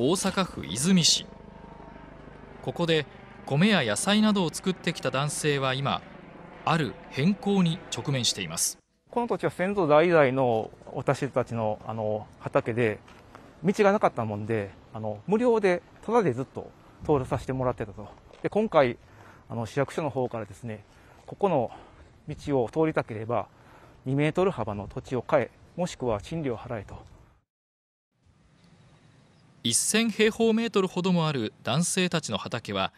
大阪府和泉市。ここで米や野菜などを作ってきた男性は今ある変更に直面しています。この土地は先祖代々の私たちのあの畑で道がなかったもんであの無料でただでずっと通らさせてもらってたと。で今回あの市役所の方からですねここの道を通りたければ2メートル幅の土地を買えもしくは賃料を払えと。1000平方メートルほどもある男性たちの畑は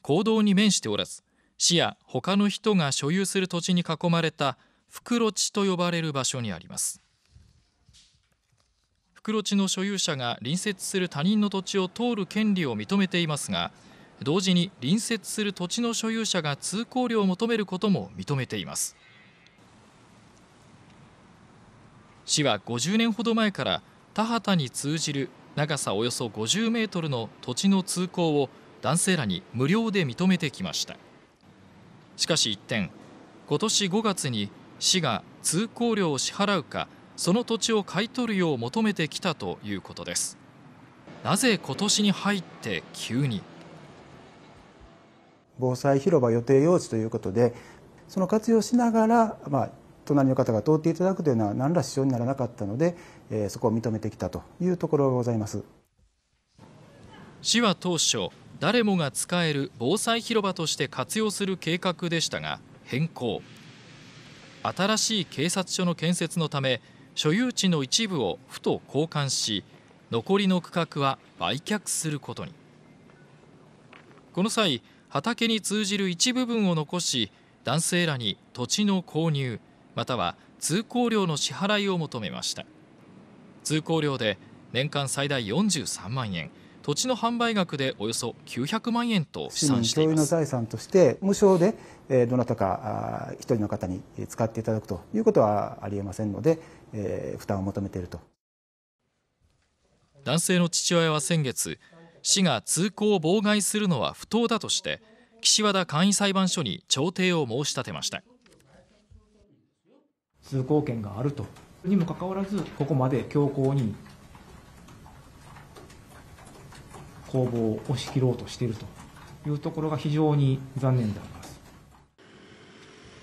公道に面しておらず市や他の人が所有する土地に囲まれた袋地と呼ばれる場所にあります。袋地の所有者が隣接する他人の土地を通る権利を認めていますが同時に隣接する土地の所有者が通行料を求めることも認めています。市は50年ほど前から田畑に通じる長さおよそ50メートルの土地の通行を男性らに無料で認めてきました。しかし一転今年5月に市が通行料を支払うかその土地を買い取るよう求めてきたということです。なぜ今年に入って急に？防災広場予定用地ということでその活用しながら、まあ、隣の方が通っていただくというのは何ら支障にならなかったので、えー、そこを認めてきたというところがございます。市は当初誰もが使える防災広場として活用する計画でしたが変更。新しい警察署の建設のため所有地の一部を府と交換し残りの区画は売却することに。この際畑に通じる一部分を残し男性らに土地の購入または通行料の支払いを求めました。通行料で年間最大43万円土地の販売額でおよそ900万円と試算しています。の財産として無償でどなたか一人の方に使っていただくということはありえませんので負担を求めていると。男性の父親は先月市が通行を妨害するのは不当だとして岸和田簡易裁判所に調停を申し立てました通行権があると。にもかかわらずここまで強行に攻防を押し切ろうとしているというところが非常に残念であります。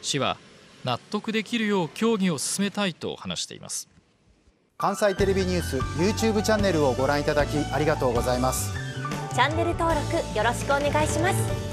市は納得できるよう協議を進めたいと話しています。関西テレビニュース YouTube チャンネルをご覧いただきありがとうございます。チャンネル登録よろしくお願いします